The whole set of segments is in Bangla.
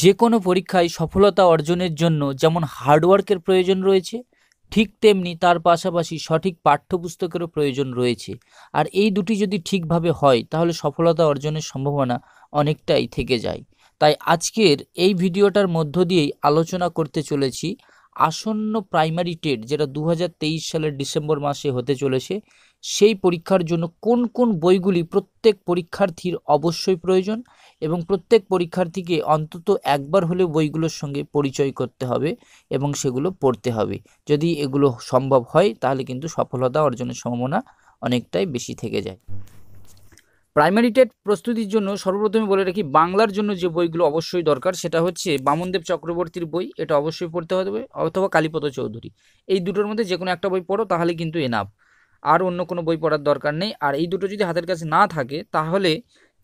যে কোনো পরীক্ষায় সফলতা অর্জনের জন্য যেমন হার্ডওয়ার্কের প্রয়োজন রয়েছে, ঠিক তেমনি তার পাশাপাশি সঠিক পাঠ্যপুস্তকেরও প্রয়োজন রয়েছে। আর এই দুটি যদি ঠিকভাবে হয়, তাহলে সফলতা অর্জনের সম্ভাবনা অনেকটাই থেকে যায়। তাই আজকের এই ভিডিওটার মধ্য দিয়েই আলোচনা করতে চলেছি আসন্ন প্রাইমারি টেট যেটা দু হাজার তেইশ সালের ডিসেম্বর মাসে হতে চলেছে, সেই পরীক্ষার জন্য কোন কোন বইগুলি প্রত্যেক পরীক্ষার্থীর অবশ্যই প্রয়োজন এবং প্রত্যেক পরীক্ষার্থীকে অন্তত একবার হলে বইগুলোর সঙ্গে পরিচয় করতে হবে এবং সেগুলো পড়তে হবে। যদি এগুলো সম্ভব হয়, তাহলে কিন্তু সফলতা অর্জনের সম্ভাবনা অনেকটাই বেশি থেকে যায়। প্রাইমারি টেট প্রস্তুতির জন্য সর্বপ্রথমে বলে রাখি, বাংলার জন্য যে বইগুলো অবশ্যই দরকার সেটা হচ্ছে বামনদেব চক্রবর্তীর বই, এটা অবশ্যই পড়তে হবে অথবা কালীপদ চৌধুরী। এই দুটোর মধ্যে যে কোনো একটা বই পড়ো, তাহলে কিন্তু এনাফ আর অন্য কোনো বই পড়ার দরকার নেই। আর এই দুটো যদি হাতের কাছে না থাকে, তাহলে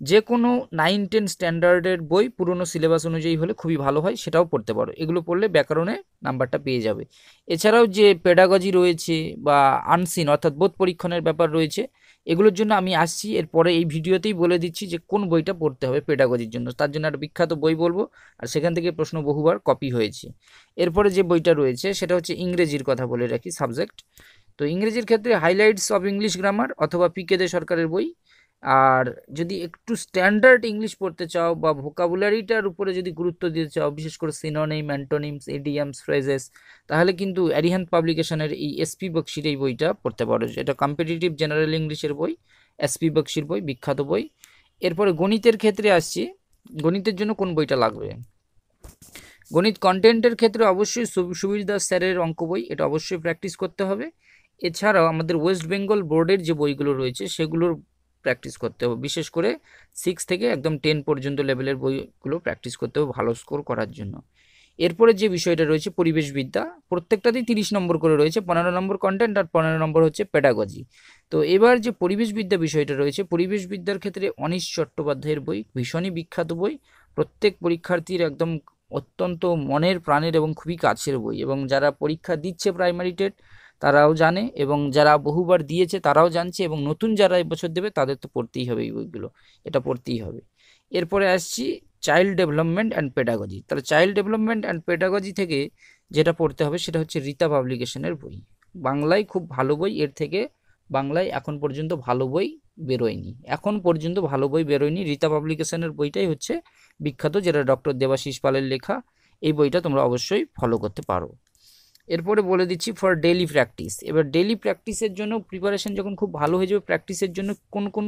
যে কোনো নাইন টেন স্ট্যান্ডার্ডের বই পুরনো সিলেবাস অনুযায়ী হলে খুবই ভালো হয়, সেটাও পড়তে পারো। এগুলো পড়লে ব্যাকরণে নাম্বারটা পেয়ে যাবে। এছাড়াও যে পেডাগজি রয়েছে বা আনসিন অর্থাৎ বোধ পরীক্ষণের ব্যাপার রয়েছে, এগুলোর জন্য আমি আসছি। এরপরে এই ভিডিওতেই বলে দিচ্ছি যে কোন বইটা পড়তে হবে পেডাগজির জন্য। তার জন্য একটা বিখ্যাত বই বলব, আর সেখান থেকে প্রশ্ন বহুবার কপি হয়েছে। এরপরে যে বইটা রয়েছে, সেটা হচ্ছে ইংরেজির কথা বলে রাখি সাবজেক্ট তো ইংরেজির ক্ষেত্রে হাইলাইটস অফ ইংলিশ গ্রামার অথবা পিকে দে সরকারের বই আর যদি একটু স্ট্যান্ডার্ড ইংলিশ পড়তে চাও বা ভোকাবুলারিটার উপরে যদি গুরুত্ব দিতে চাও, বিশেষ করে সিনোনিম অ্যান্টোনিমস এডিয়ামস ফ্রেজেস তাহলে কিন্তু অ্যারিহান পাবলিকেশনের এই এসপি বক্সির এই বইটা পড়তে পারো। এটা কম্পিটিটিভ জেনারেল ইংলিশের বই এসপি বক্সির বই, বিখ্যাত বই। এরপরে গণিতের ক্ষেত্রে আসছি। গণিতের জন্য কোন বইটা লাগবে? গণিত কন্টেন্টের ক্ষেত্রে অবশ্যই সুবীর দাস স্যারের অঙ্ক বই, এটা অবশ্যই প্র্যাকটিস করতে হবে। এছাড়াও আমাদের ওয়েস্ট বেঙ্গল বোর্ডের যে বইগুলো রয়েছে, সেগুলোর প্র্যাকটিস করতে হবে। বিশেষ করে সিক্স থেকে একদম টেন পর্যন্ত লেভেলের বইগুলো প্র্যাকটিস করতে হবে ভালো স্কোর করার জন্য। এরপরে যে বিষয়টা রয়েছে পরিবেশবিদ্যা, প্রত্যেকটাতেই তিরিশ নম্বর করে রয়েছে, পনেরো নম্বর কন্টেন্ট আর পনেরো নম্বর হচ্ছে পেডাগজি তো এবার যে পরিবেশবিদ্যা বিষয়টা রয়েছে, পরিবেশবিদ্যার ক্ষেত্রে অনিশ চট্টোপাধ্যায়ের বই, ভীষণই বিখ্যাত বই। প্রত্যেক পরীক্ষার্থীর একদম অত্যন্ত মনের, প্রাণের এবং খুবই কাছের বই এবং যারা পরীক্ষা দিচ্ছে প্রাইমারি টেট তারাও জানে এবং যারা বহুবার দিয়েছে তারাও জানছে এবং নতুন যারা এবছর দেবে তাদের তো পড়তেই হবে এই বইগুলো, এটা পড়তেই হবে। এরপরে আসছি চাইল্ড ডেভেলপমেন্ট অ্যান্ড পেডাগজি তাহলে চাইল্ড ডেভেলপমেন্ট অ্যান্ড পেডাগজি থেকে যেটা পড়তে হবে সেটা হচ্ছে রীতা পাবলিকেশনের বই। বাংলায় খুব ভালো বই, এর থেকে বাংলায় এখন পর্যন্ত ভালো বই বেরোয়নি। এখন পর্যন্ত ভালো বই বেরোয়নি। রীতা পাবলিকেশনের বইটাই হচ্ছে বিখ্যাত, যেটা ডক্টর দেবাশিস পালের লেখা। এই বইটা তোমরা অবশ্যই ফলো করতে পারো। এরপরে বলে দিচ্ছি ফর ডেলি প্র্যাকটিস এবার ডেলি প্র্যাকটিসের জন্য প্রিপারেশন যখন খুব ভালো হয়ে যাবে প্র্যাকটিসের জন্য কোন কোন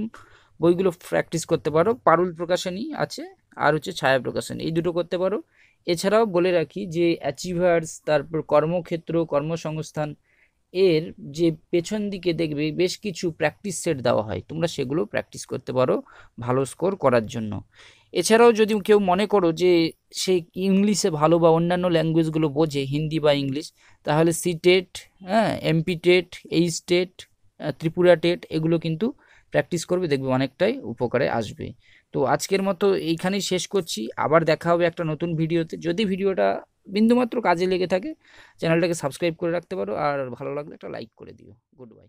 বইগুলো প্র্যাকটিস করতে পারো? পারুল প্রকাশনী আছে আর হচ্ছে ছায়া প্রকাশনী, এই দুটো করতে পারো। এছাড়াও বলে রাখি যে অ্যাচিভার্স তারপর কর্মক্ষেত্র, কর্মসংস্থান এর যে পেছন দিকে দেখবে বেশ কিছু প্র্যাকটিস সেট দেওয়া হয়। তোমরা সেগুলো প্র্যাকটিস করতে পারো ভালো স্কোর করার জন্য। এছাড়াও যদি কেউ মনে করো যে সে ইংলিশে ভালো বা অন্যান্য ল্যাঙ্গুয়েজগুলো বোঝে, হিন্দি বা ইংলিশ তাহলে সি টেট হ্যাঁ MP TET HTET Tripura TET, এগুলো কিন্তু প্র্যাকটিস করবে, দেখবে অনেকটাই উপকারে আসবে। তো আজকের মতো এইখানেই শেষ করছি। আবার দেখা হবে একটা নতুন ভিডিওতে যদি ভিডিওটা বিন্দুমাত্র কাজে লেগে থাকে, চ্যানেলটাকে সাবস্ক্রাইব করে রাখতে পারো, আর ভালো লাগলে একটা লাইক করে দিও। Good bye.